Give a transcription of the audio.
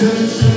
church.